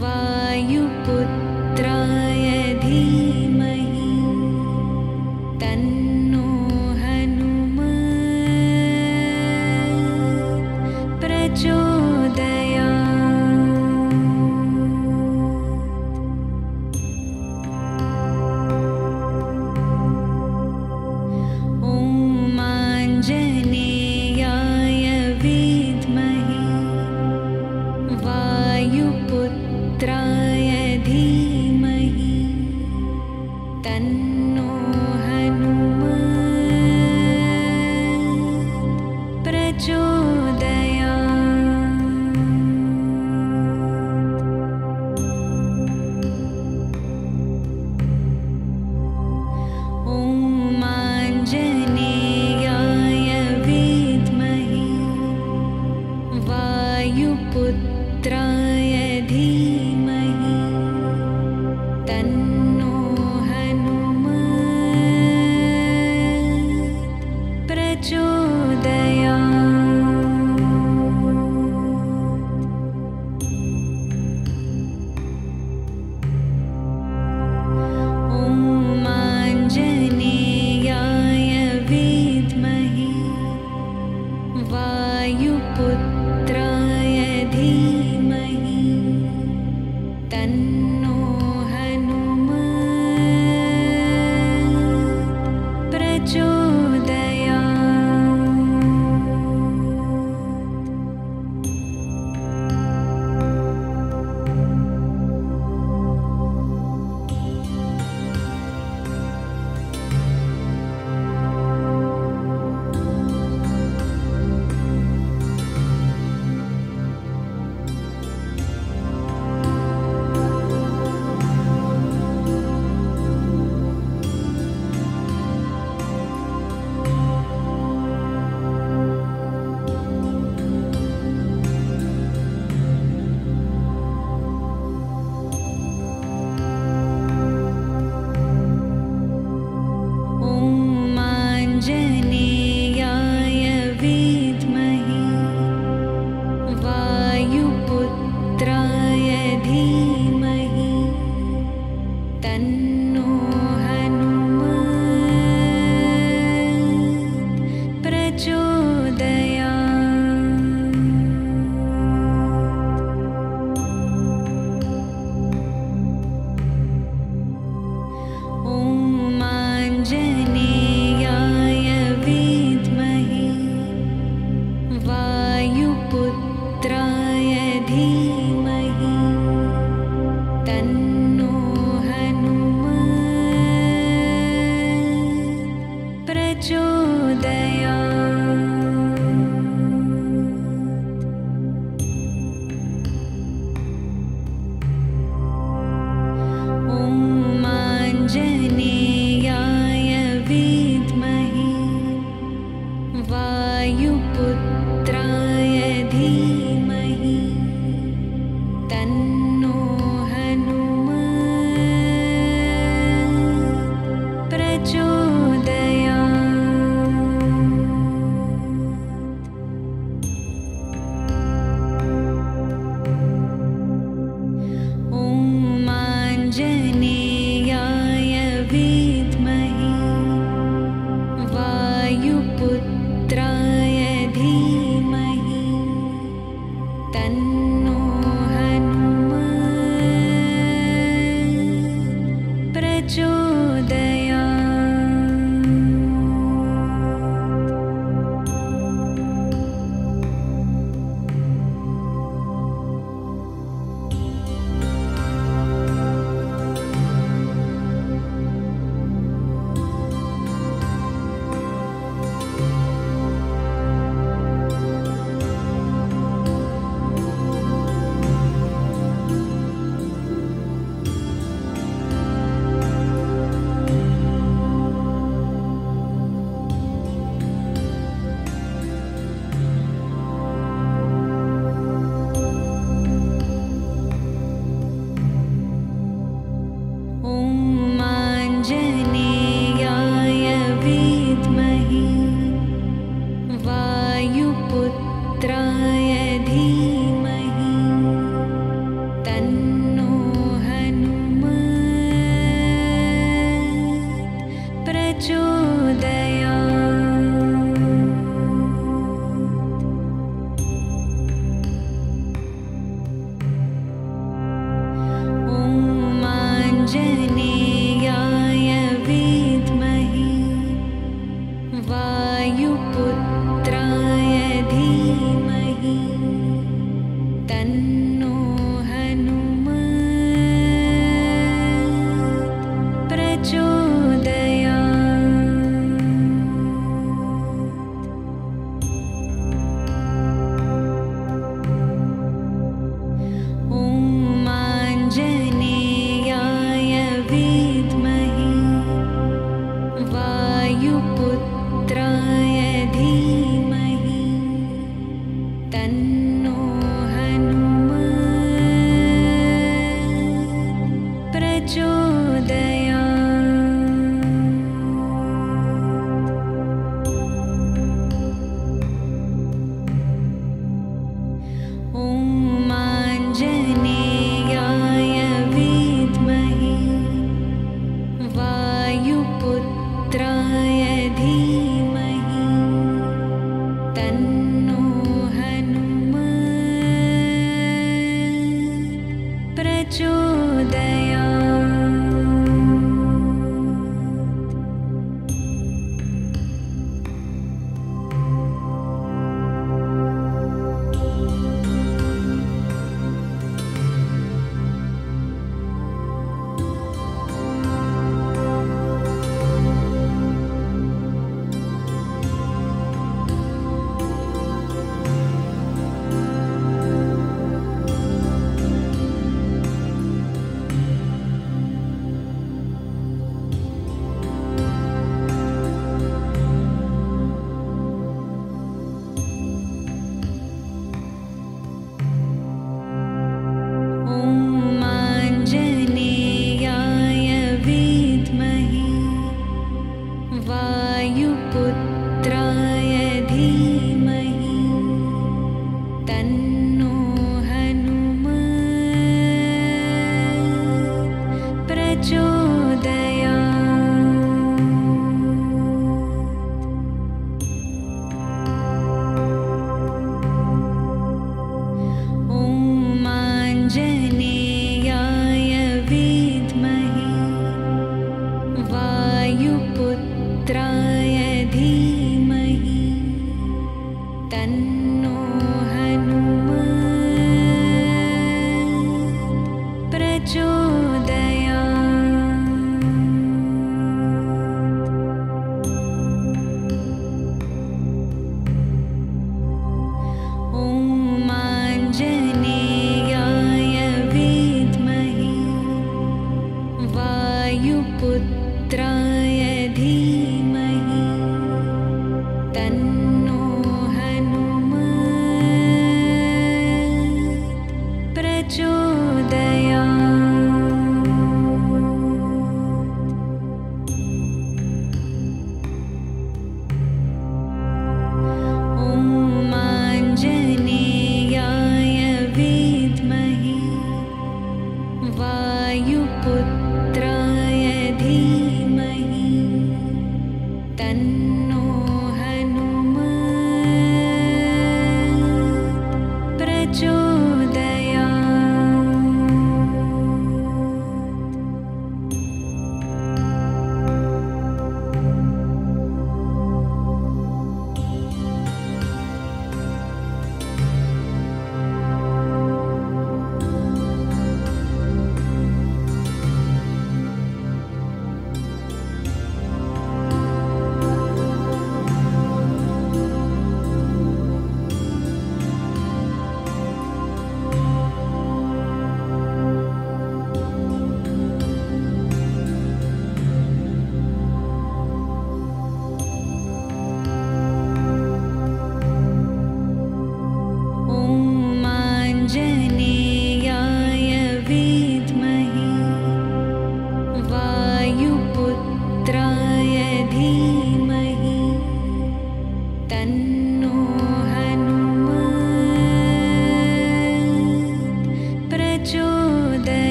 वायुपुत्र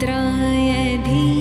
वायुपुत्राय धीमहि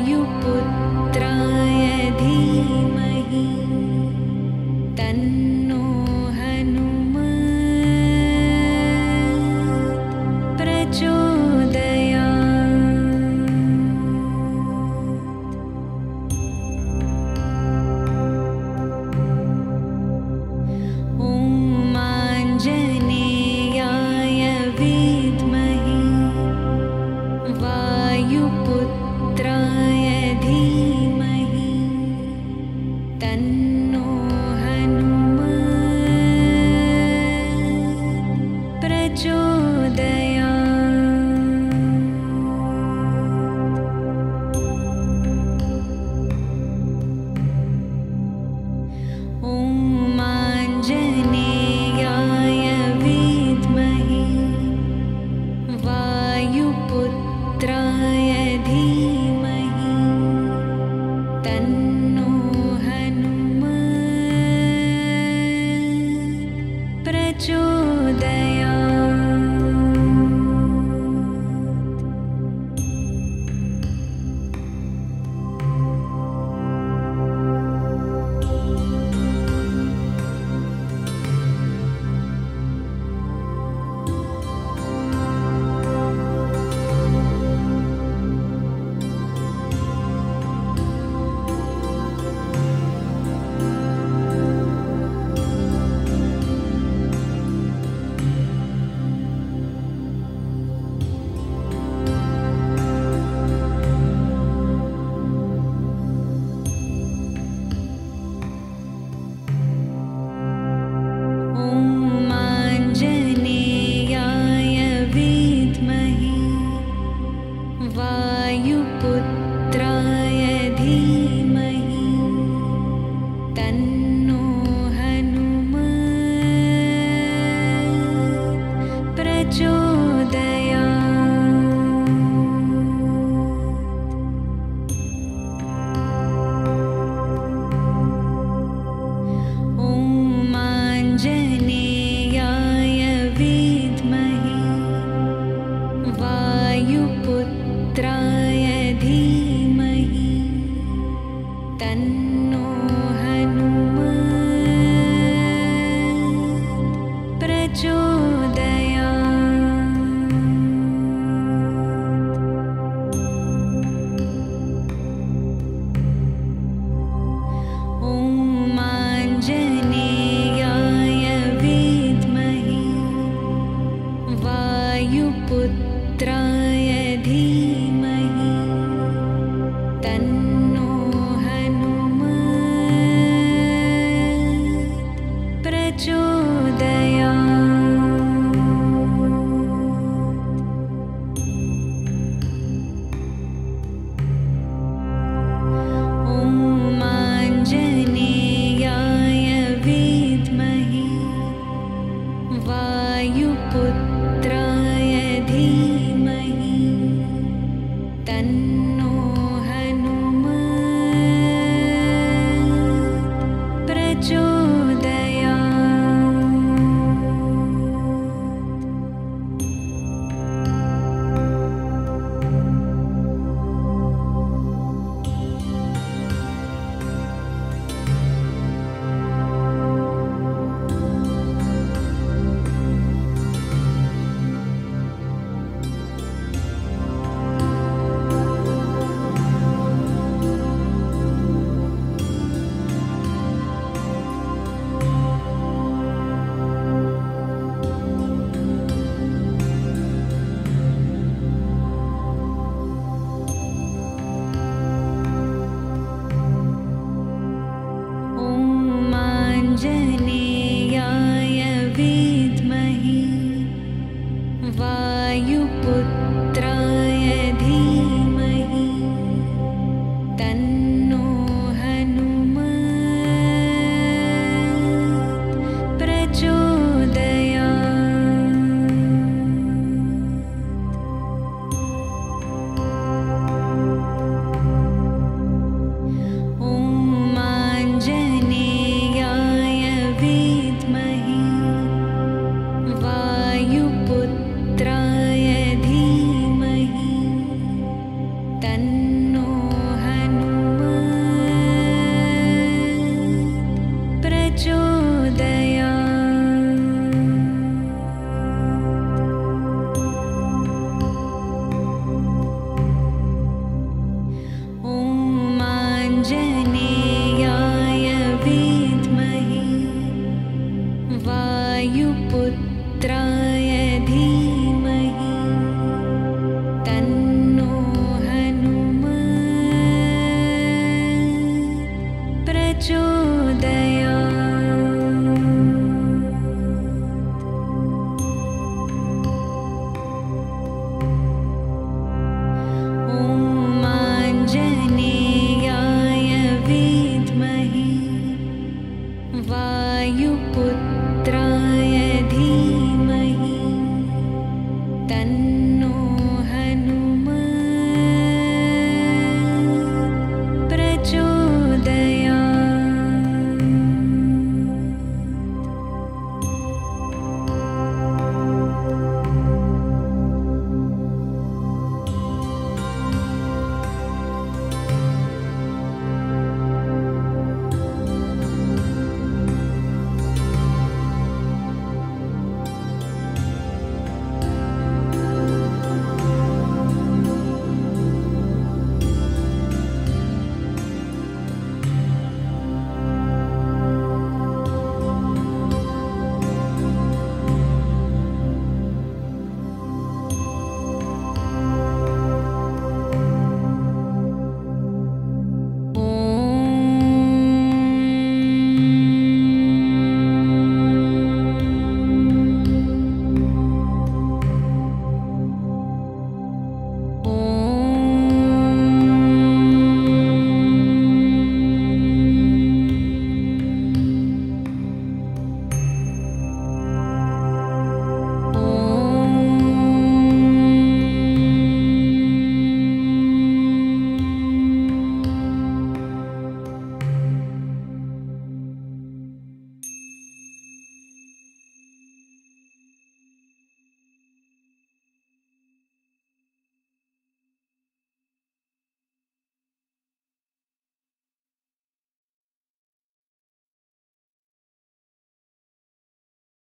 वायुपुत्राय धीमहि